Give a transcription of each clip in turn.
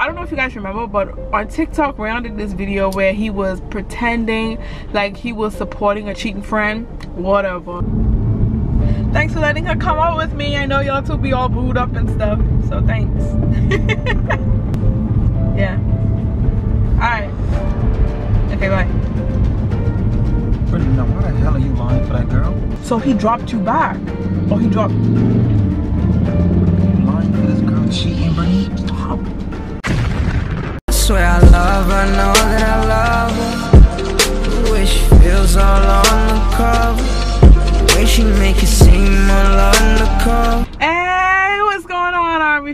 I don't know if you guys remember, but on TikTok, Rayon did this video where he was pretending like he was supporting a cheating friend, whatever. Thanks for letting her come out with me. I know y'all two be all booed up and stuff, so thanks. yeah. Alright. Okay, bye. Britney, now why the hell are you lying for that girl? So he dropped you back. Or he dropped... You lying for this girl cheating, Britney? Stop. Swear I love her, know that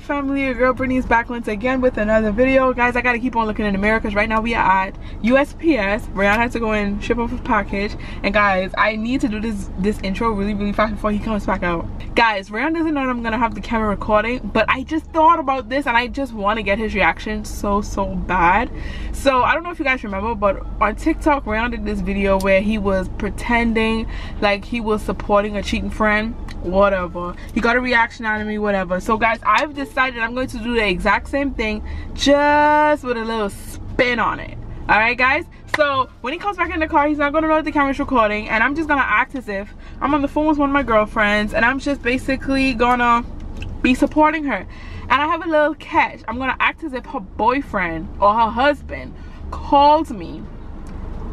family? Your girl Britney's back once again with another video. Guys, I gotta keep on looking in mirror because right now we are at USPS. Brian had to go and ship off a package. And guys, I need to do this this intro really, really fast before he comes back out. Guys, Rayon doesn't know that I'm gonna have the camera recording, but I just thought about this and I just want to get his reaction so, so bad. So I don't know if you guys remember, but on TikTok, Rayon did this video where he was pretending like he was supporting a cheating friend whatever he got a reaction out of me whatever so guys i've decided i'm going to do the exact same thing just with a little spin on it. All right guys? So when he comes back in the car he's not going to know that the camera's recording and i'm just gonna act as if i'm on the phone with one of my girlfriends and i'm just basically gonna be supporting her. And i have a little catch. I'm gonna act as if her boyfriend or her husband called me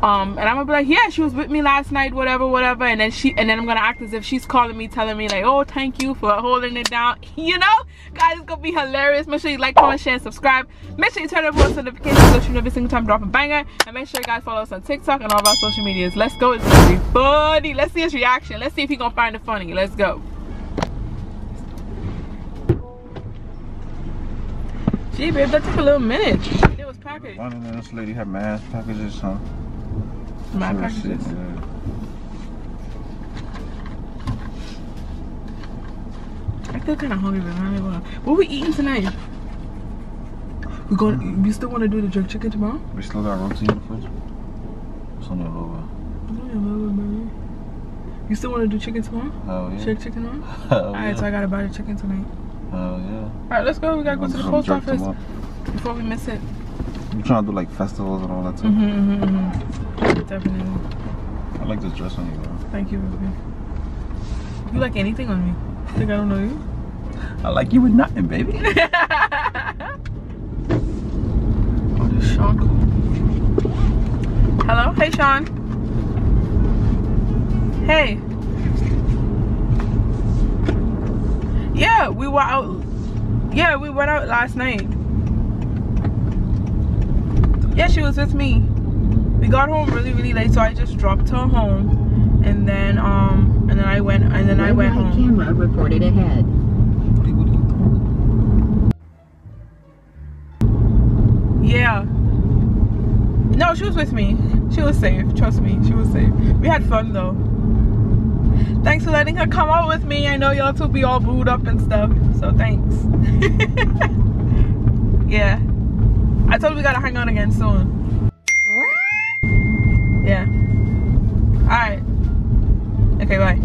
um and i'm gonna be like yeah she was with me last night whatever whatever. And then she and then i'm gonna act as if she's calling me telling me like oh thank you for holding it down. You know? Guys it's gonna be hilarious. Make sure you like comment share and subscribe. Make sure you turn on post notifications so you know every single time drop a banger. And make sure you guys follow us on tiktok and all of our social medias. Let's go it's gonna be funny. Let's see his reaction. Let's see if he gonna find it funny. Let's go. Gee babe that took a little minute. It was packaged. Why didn't this lady have mass packages, huh? My packages. I feel kind of hungry, but I don't know what we eating tonight. We going? You still want to do the jerk chicken tomorrow? We still got roti in the fridge. It's on logo. You still want to do chicken tomorrow? Hell yeah. Jerk chicken tomorrow? Hell All right, yeah. so I gotta buy the chicken tonight. Hell yeah. All right, let's go. We gotta go to the post office up. before we miss it. You trying to do like festivals and all that stuff. Mm-hmm, mm-hmm, mm-hmm. Definitely. I like this dress on you, bro. Thank you, baby. You like anything on me? Think I don't know you? I like you with nothing, baby. oh, this Sean. Hello? Hey, Sean. Hey. Yeah, we were out. Yeah, we went out last night. Yeah, she was with me. We got home really, really late, so I just dropped her home, and then um, and then I went, and then I went home. camera reported ahead. What are you, what are you doing? Yeah. No, she was with me. She was safe. Trust me, she was safe. We had fun though. Thanks for letting her come out with me. I know y'all two be all booed up and stuff. So thanks. yeah. I told her we gotta hang out again soon. What Yeah. Alright. Okay, bye.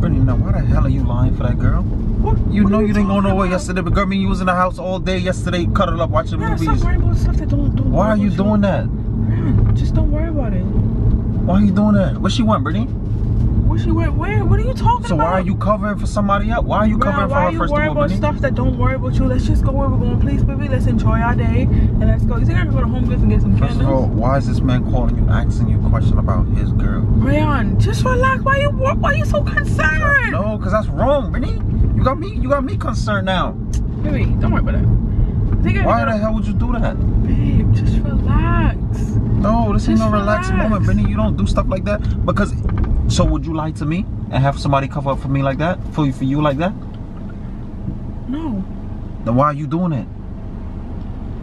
Britney, now why the hell are you lying for that girl? What? You what know you didn't go nowhere yesterday, but girl, I mean you was in the house all day yesterday, cuddled up watching Man, movies. stop worrying about stuff that don't, don't Why are you about doing that? Man, just don't worry about it. Why are you doing that? What she want, Britney? Where she went? Where? What are you talking So about? So why are you covering for somebody else? Why are you Bruh, covering for why her are you first worried about Britney? stuff that don't worry about you? Let's just go where we're going, please, baby. Let's enjoy our day and let's go. You think I can go to Home Goods and get some First of all, why is this man calling you, asking you a question about his girl? Rayon, just relax. Why you why are you so concerned? No, cause that's wrong, Britney. You got me. You got me concerned now. Baby, don't worry about that. I think I Why the hell would you do that? babe, just relax. No, this ain't Just no relaxing relax. moment, Britney. You don't do stuff like that because. So would you lie to me and have somebody cover up for me like that? For you, for you like that? No, Then why are you doing it?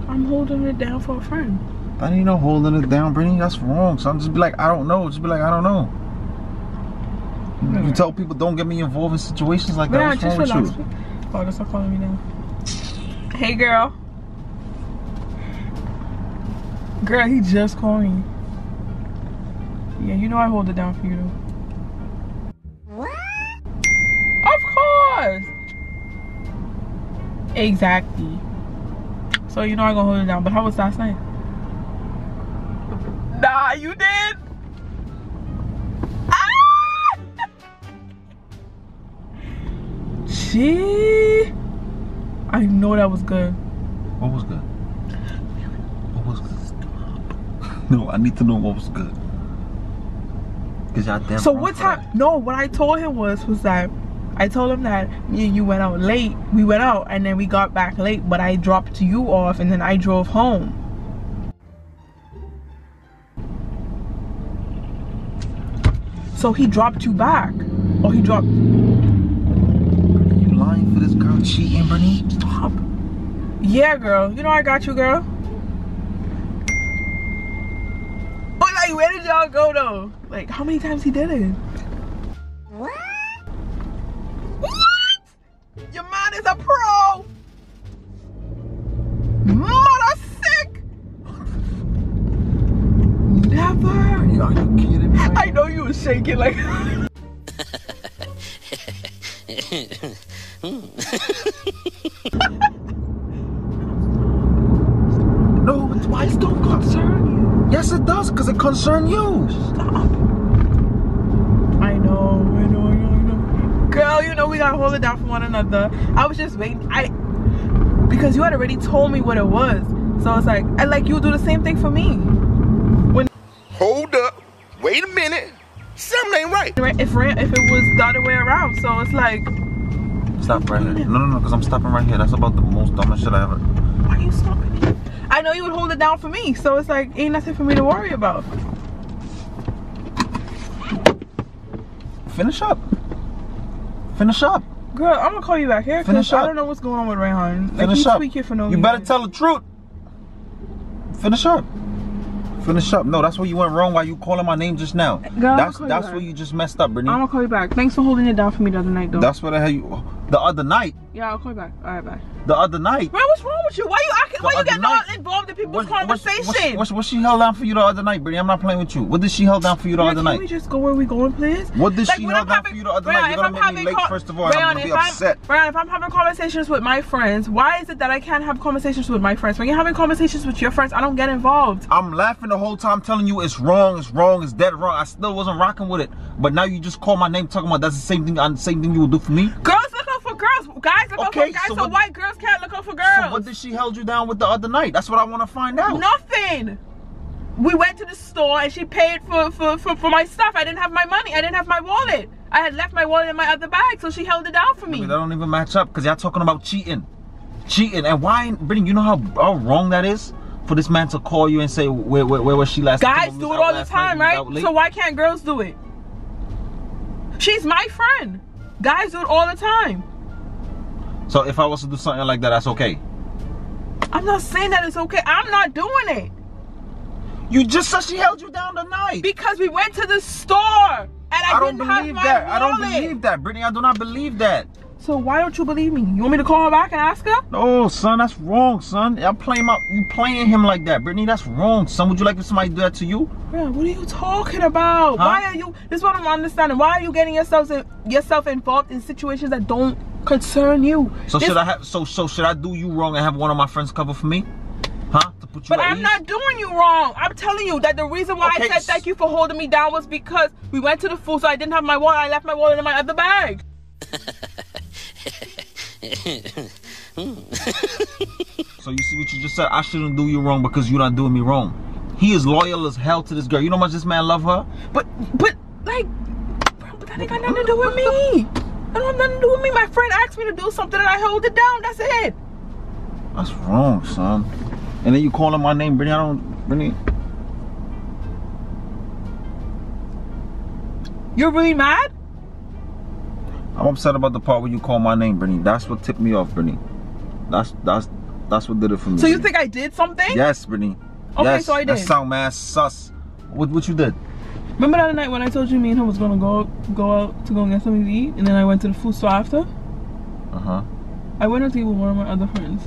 I'm holding it down for a friend. That ain't no holding it down, Britney. That's wrong. So I'm just be like, I don't know. Just be like, I don't know. You- You tell people don't get me involved in situations like that. What's wrong relax. with you? Oh, stop calling me now. Hey, girl. Girl, he just called me. Yeah, you know I hold it down for you though. Exactly. So you know I'm gonna hold it down. But how was last night? Nah, you did. Ah! Gee. I know that was good. What was good? What was good? no, I need to know what was good. Cause y'all damn. So what time? No, what I told him was was that I told him that me and you went out late. We went out and then we got back late, but I dropped you off and then I drove home. So he dropped you back, or he dropped. Are You lying for this girl cheating, Britney? Stop. Yeah, girl. You know I got you, girl. But like, where did y'all go though? Like, how many times he did it? What? What? Are you, kidding me? I know you was shaking like. No, it's why it don't concern you. Yes, it does, cause it concern you. Stop. I know, I know, I know, I know. Girl, you know we gotta hold it down for one another. I was just waiting. I because you had already told me what it was. So it's like, I like you do the same thing for me. Hold up. Wait a minute. Something ain't right. If if it was the other way around, so it's like, Stop right here. No, no, no, cause I'm stopping right here. That's about the most dumbest shit I ever. why are you stopping me? I know you would hold it down for me, so it's like ain't nothing for me to worry about. Finish up. Finish up. Girl, I'm gonna call you back here because Finish I don't know what's going on with Rayon. Like Finish up. tweaking for no you reason. better tell the truth. Finish up. Finish up. No, that's where you went wrong Why you calling my name just now. I'll that's that's where you just messed up, Britney. I'm gonna call you back. Thanks for holding it down for me the other night, though. That's where the hell you. The other night. yeah, I'll call you back. All right, bye. The other night. Bro, what's wrong with you? Why you acting? Why you getting all involved in people's What- what's- conversation? What's, what's, what she held down for you the other night, Britney? I'm not playing with you. What did she held down for you the Yeah, other night? can night? we just go where we going, please? What did she hold down for you the other Rayon, night? You're if gonna I'm make me having late, first of all, and I'm gonna be if I'm- upset. Rayon, if I'm having conversations with my friends, why is it that I can't have conversations with my friends? When you're having conversations with your friends, I don't get involved. I'm laughing the whole time telling you it's wrong, it's wrong, it's dead wrong. I still wasn't rocking with it. But now you just call my name talking about that's the same thing the same thing you would do for me. Girls look out for girls. Guys look out Okay, for guys. so So, what- why girls can't look out for girls. So what did she held you down with the other night? That's what I want to find out. Nothing. We went to the store and she paid for, for, for, for my stuff. I didn't have my money. I didn't have my wallet. I had left my wallet in my other bag, so she held it down for I me. mean, that don't even match up because y'all talking about cheating. Cheating. And why, Britney, you know how, how wrong that is? For this man to call you and say, where, where, where was she last? Guys do it all the time, right? So why can't girls do it? She's my friend. Guys do it all the time. So if I was to do something like that, that's okay. I'm not saying that it's okay. I'm not doing it. You just said she held you down tonight. Because we went to the store and I, I don't didn't have believe my that. I don't believe that, Britney. I do not believe that. So why don't you believe me? You want me to call her back and ask her? No, son, that's wrong, son. Y'all playing out. You playing him like that, Britney. That's wrong, son. Would you like if somebody do that to you? What are you talking about? Huh? Why are you? This is what I'm understanding. Why are you getting yourself yourself involved in situations that don't concern you? So This- should I have? So so should I do you wrong and have one of my friends cover for me? Huh? To put you But I'm ease? not doing you wrong. I'm telling you that the reason why Okay, I said thank you for holding me down was because we went to the food, so I didn't have my wallet. I left my wallet in my other bag. So you see what you just said? I shouldn't do you wrong because you're not doing me wrong. He is loyal as hell to this girl. You know how much this man love her? But but like, bro, but that ain't got nothing to do with me. That don't have nothing to do with me. My friend asked me to do something and I hold it down. That's it. That's wrong, son. And then you calling my name, Britney. I don't, Britney. You're really mad? I'm upset about the part where you call my name, Britney. That's what tipped me off, Britney. That's that's that's what did it for me. So you Britney. think I did something? Yes, Britney. Okay, yes, so I That did. sound mad sus. What what you did? Remember that night when I told you me and him was gonna go go out to go and get something to eat, and then I went to the food store after. Uh huh. I went out to eat with one of my other friends.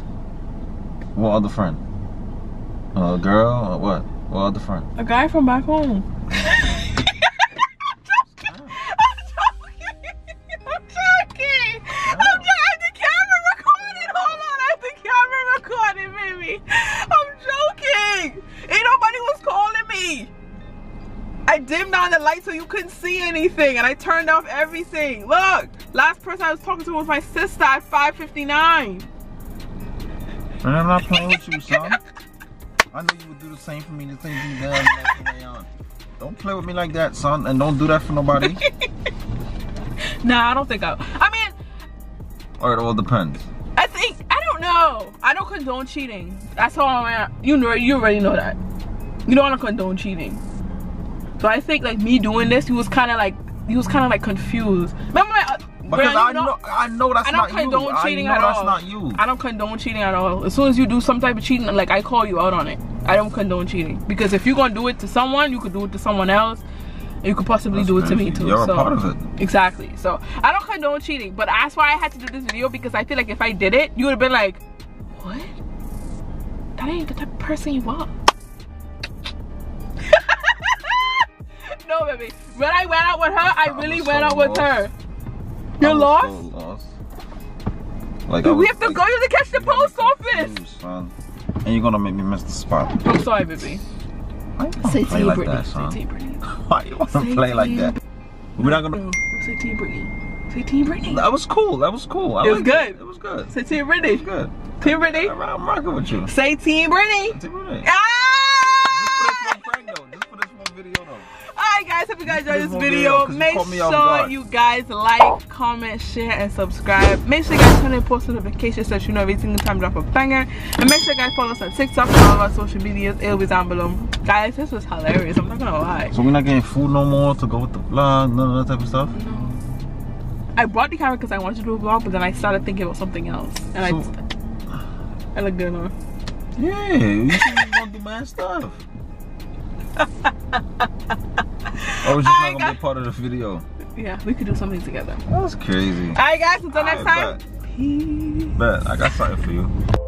What other friend? A girl or what? What other friend? A guy from back home. I dimmed down the light so you couldn't see anything and I turned off everything. Look, last person I was talking to was my sister at 559. And I'm not playing with you, son. I know you would do the same for me, the same thing way on. Don't play with me like that, son, and don't do that for nobody. Nah, I don't think I. I mean, or it all depends. I think I don't know. I don't condone cheating. That's all I'm at. You know, you already know that. You don't want to condone cheating. So I think like me doing this, he was kind of like he was kind of like confused. Remember my. Because I you know, I know that's I don't not you. condone cheating I know at that's all. not you. I don't condone cheating at all. As soon as you do some type of cheating, like I call you out on it. I don't condone cheating because if you're gonna do it to someone, you could do it to someone else, and you could possibly That's do it to me too. You're so a part of it. exactly. So I don't condone cheating, but that's why I had to do this video because I feel like if I did it, you would have been like, "What? That ain't the type of person you are." No, baby. When I went out with her, I I really was went so out with her. You're was lost. so lost. Like I we was- have to like, go. You have to catch the you got me post office. confused, son. And you're gonna make me miss the spot. I'm sorry, baby. Why you wanna Say play like Britney. that, son? Say Team Britney. Why you wanna Say play like that? We're not gonna. No, say Team Britney. Say Team Britney. That was cool. That was cool. I It was good. It was good. Say Team It Britney. was good. Team Britney. I'm, I'm rocking with you. Say Team Britney. Team Britney. Ah! Just for this one prank though. Just for this one video though. Guys, hope you guys enjoyed This video. video, 'cause you Make caught me off sure you guys like, comment, share, and subscribe. Make sure you guys turn on post notifications so that you know every single time drop a banger. And make sure you guys follow us on TikTok and all of our social medias. It'll be down below. Guys, this was hilarious. I'm not gonna lie. So we're not getting food no more to go with the vlog, none of that type of stuff. No. I brought the camera because I wanted to do a vlog, but then I started thinking about something else. And So- I, I look good on. Yeah, you should be going to do mad stuff. or was just not gonna be a part of the video. Yeah, we could do something together. That's crazy. Alright guys, until next Alright, time. Peace. Bet I got something for you.